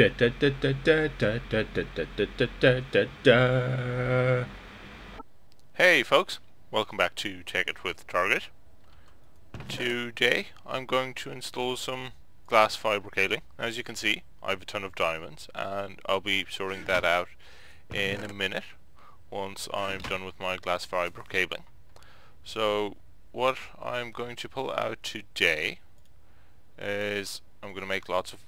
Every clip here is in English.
Da, da, da, da, da, da, da, da, da, da, da, da. Hey folks, welcome back to Tekkit with Trget. Today I'm going to install some glass fiber cabling. As you can see I have a ton of diamonds and I'll be sorting that out in a minute once I'm done with my glass fiber cabling. So what I'm going to pull out today is I'm going to make lots of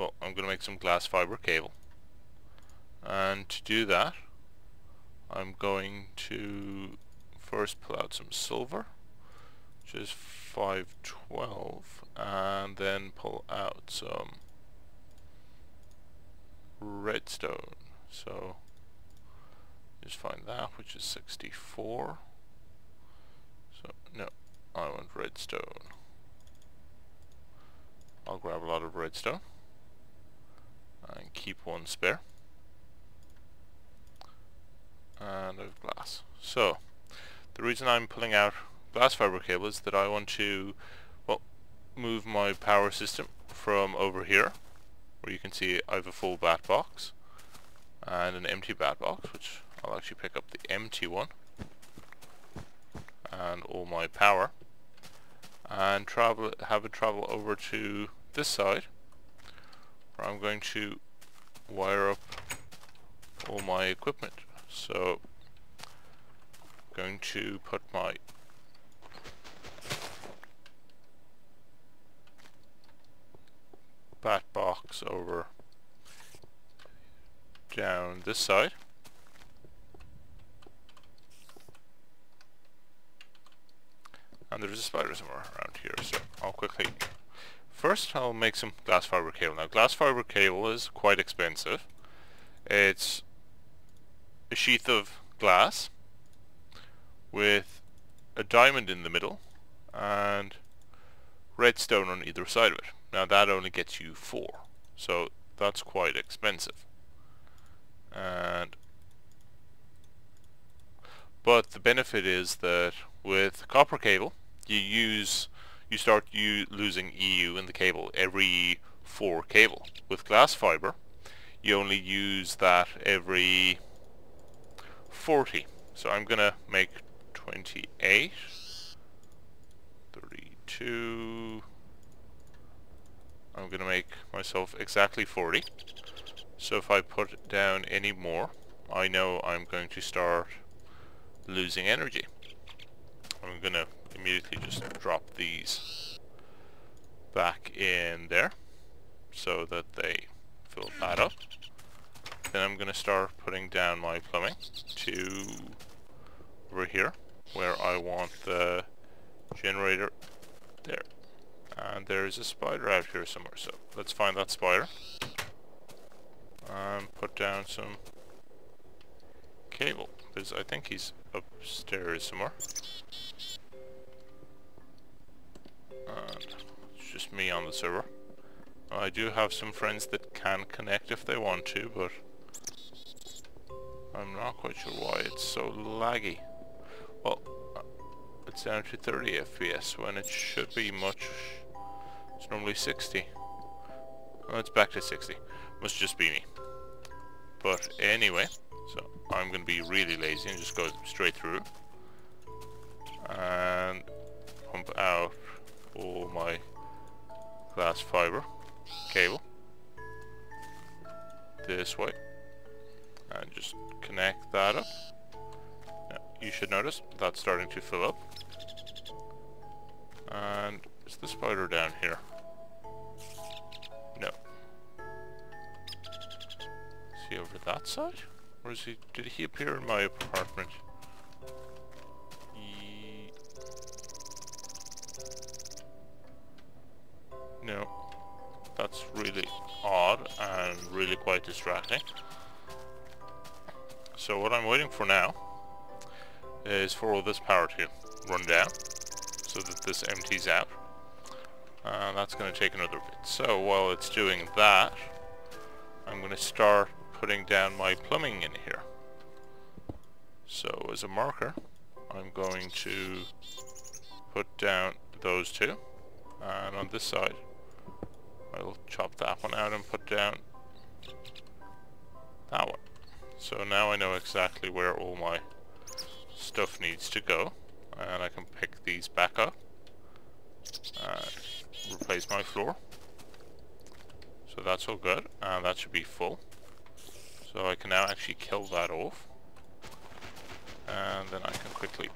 well I'm going to make some glass fiber cable. And to do that I'm going to first pull out some silver which is 512 and then pull out some redstone. So just find that which is 64 so no I want redstone. I'll grab a lot of redstone and keep one spare. And have glass. So the reason I'm pulling out glass fiber cable is that I want to well move my power system from over here where you can see I have a full bat box and an empty bat box which I'll actually pick up the empty one and all my power and travel have it travel over to this side where I'm going to wire up all my equipment. So I'm going to put my bat box over down this side. And there's a spider somewhere around here so I'll quickly first I'll make some glass fiber cable. Now glass fiber cable is quite expensive. It's a sheath of glass with a diamond in the middle and redstone on either side of it. Now that only gets you four so that's quite expensive. And but the benefit is that with copper cable you use you start you losing EU in the cable every four cable. With glass fiber you only use that every 40. So I'm gonna make 28 32 I'm gonna make myself exactly 40 so if I put down any more I know I'm going to start losing energy I'm gonna immediately just drop these back in there so that they fill that up. Then I'm gonna start putting down my plumbing to over here where I want the generator there. And there's a spider out here somewhere, so let's find that spider. And put down some cable. Because I think he's upstairs somewhere. And it's just me on the server. I do have some friends that can connect if they want to, but I'm not quite sure why it's so laggy. Well, uh, it's down to 30 FPS when it should be much... It's normally 60. Well, it's back to 60. Must just be me. But anyway, so I'm going to be really lazy and just go straight through. And pump out all my glass fiber cable this way. And just connect that up. Now, you should notice that's starting to fill up. And is the spider down here? No. Is he over that side? Or is he did he appear in my apartment No. That's really odd and really quite distracting. So what I'm waiting for now is for all this power to run down so that this empties out. That's going to take another bit. So while it's doing that, I'm going to start putting down my plumbing in here. So as a marker, I'm going to put down those two. And on this side, I'll chop that one out and put down that one. So now I know exactly where all my stuff needs to go and I can pick these back up replace my floor. So that's all good and that should be full. So I can now actually kill that off and then I can quickly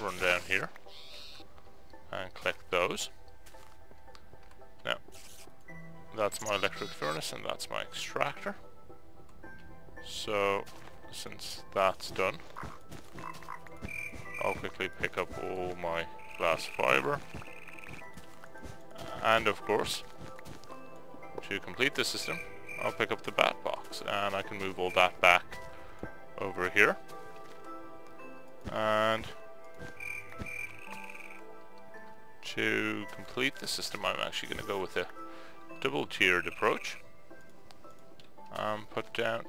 run down here and collect those. That's my electric furnace and that's my extractor. So, since that's done, I'll quickly pick up all my glass fiber. And of course, to complete the system, I'll pick up the bat box and I can move all that back over here. And to complete the system I'm actually going to go with a double tiered approach. Um, put down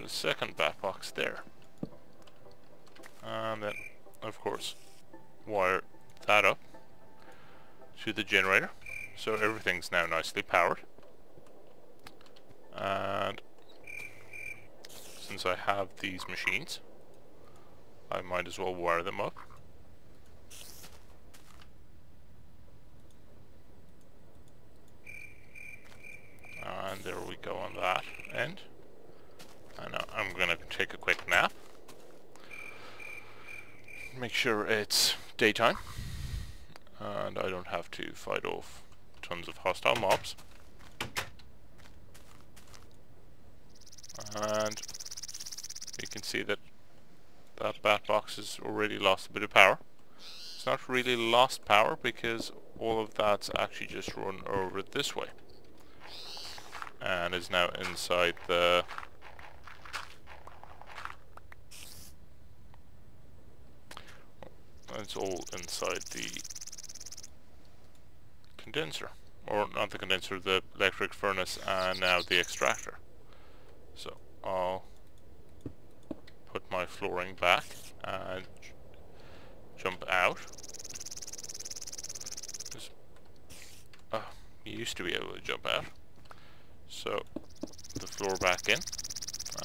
the second bat box there. And then, of course, wire that up to the generator. So everything's now nicely powered. And since I have these machines, I might as well wire them up. And there we go on that end. And I'm gonna take a quick nap. Make sure it's daytime. And I don't have to fight off tons of hostile mobs. And you can see that that bat box has already lost a bit of power. It's not really lost power because all of that's actually just run over this way and is now inside the it's all inside the condenser or not the condenser the electric furnace and now the extractor. So I'll put my flooring back and jump out. Oh, you used to be able to jump out so the floor back in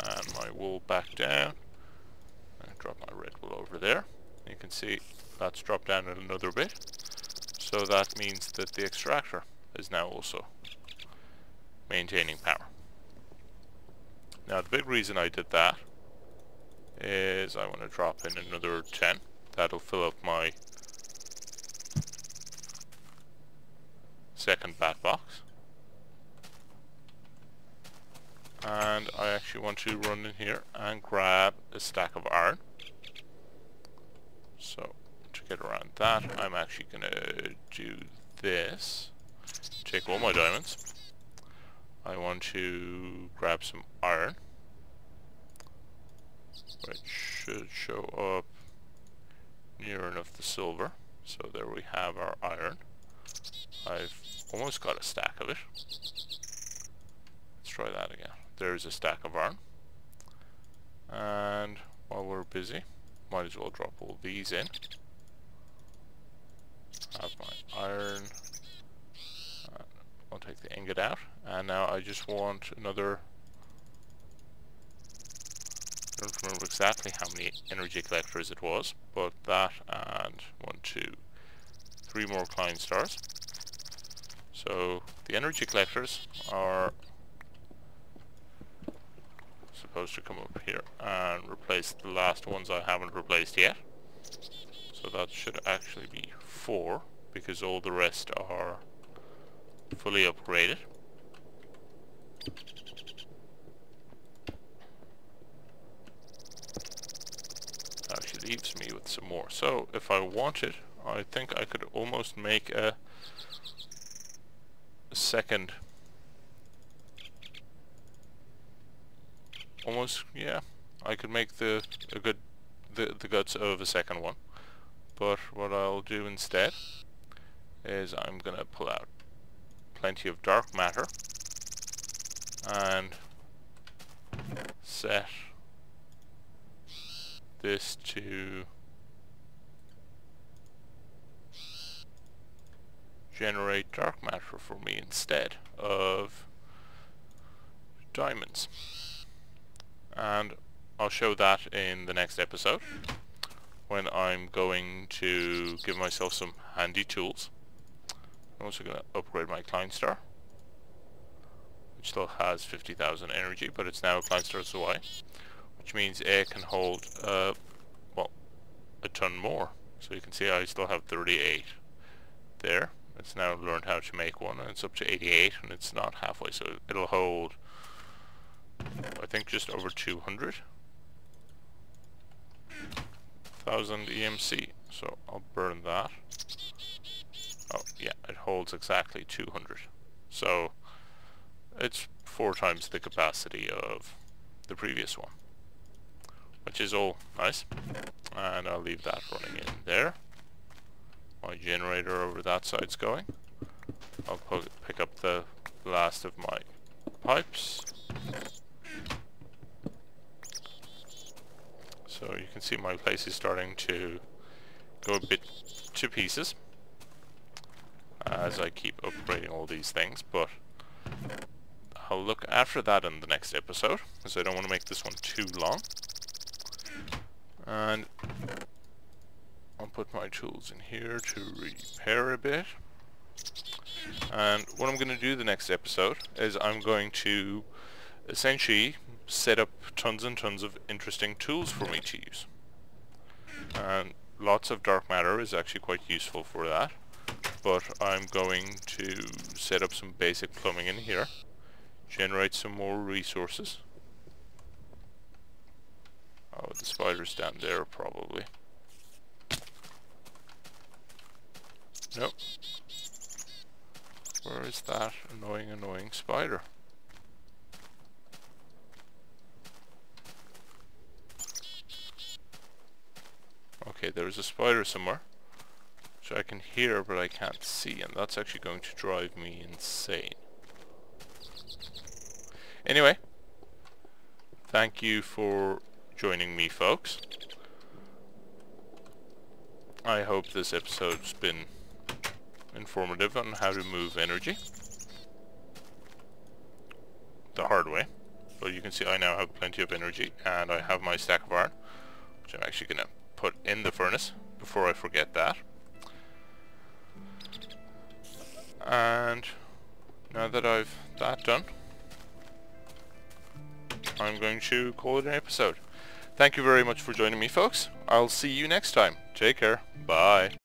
and my wool back down. And drop my red wool over there. You can see that's dropped down another bit. So that means that the extractor is now also maintaining power. Now the big reason I did that is I want to drop in another 10 that'll fill up my second bat box actually want to run in here and grab a stack of iron. So to get around that I'm actually gonna do this. Take all my diamonds. I want to grab some iron which should show up near enough the silver. So there we have our iron. I've almost got a stack of it. Let's try that again there's a stack of iron. And while we're busy, might as well drop all these in. Have my iron. I'll take the ingot out. And now I just want another... I don't remember exactly how many energy collectors it was, but that and one, two, three more Klein stars. So the energy collectors are supposed to come up here and replace the last ones I haven't replaced yet. So that should actually be four, because all the rest are fully upgraded. Actually leaves me with some more. So if I wanted, I think I could almost make a, a second almost, yeah, I could make the a good the, the guts of a second one. But what I'll do instead is I'm gonna pull out plenty of dark matter and set this to generate dark matter for me instead of diamonds. And I'll show that in the next episode when I'm going to give myself some handy tools. I'm also going to upgrade my Kleinstar which still has 50,000 energy but it's now a Klein Kleinstar Zwei which means it can hold uh, well a ton more so you can see I still have 38 there it's now learned how to make one and it's up to 88 and it's not halfway so it'll hold I think just over 200 thousand EMC so I'll burn that. Oh yeah it holds exactly 200 so it's four times the capacity of the previous one which is all nice. And I'll leave that running in there. My generator over that side's going. I'll pick up the last of my pipes so you can see my place is starting to go a bit to pieces as I keep upgrading all these things but I'll look after that in the next episode because I don't want to make this one too long. And I'll put my tools in here to repair a bit. And what I'm going to do the next episode is I'm going to essentially set up tons and tons of interesting tools for me to use. And lots of dark matter is actually quite useful for that. But I'm going to set up some basic plumbing in here. Generate some more resources. Oh, the spider's down there probably. Nope. Where is that annoying, annoying spider? Okay, there's a spider somewhere. Which I can hear but I can't see and that's actually going to drive me insane. Anyway, thank you for joining me folks. I hope this episode's been informative on how to move energy the hard way. But you can see I now have plenty of energy and I have my stack of iron which I'm actually going to put in the furnace before I forget that. And now that I've that done, I'm going to call it an episode. Thank you very much for joining me folks. I'll see you next time. Take care. Bye.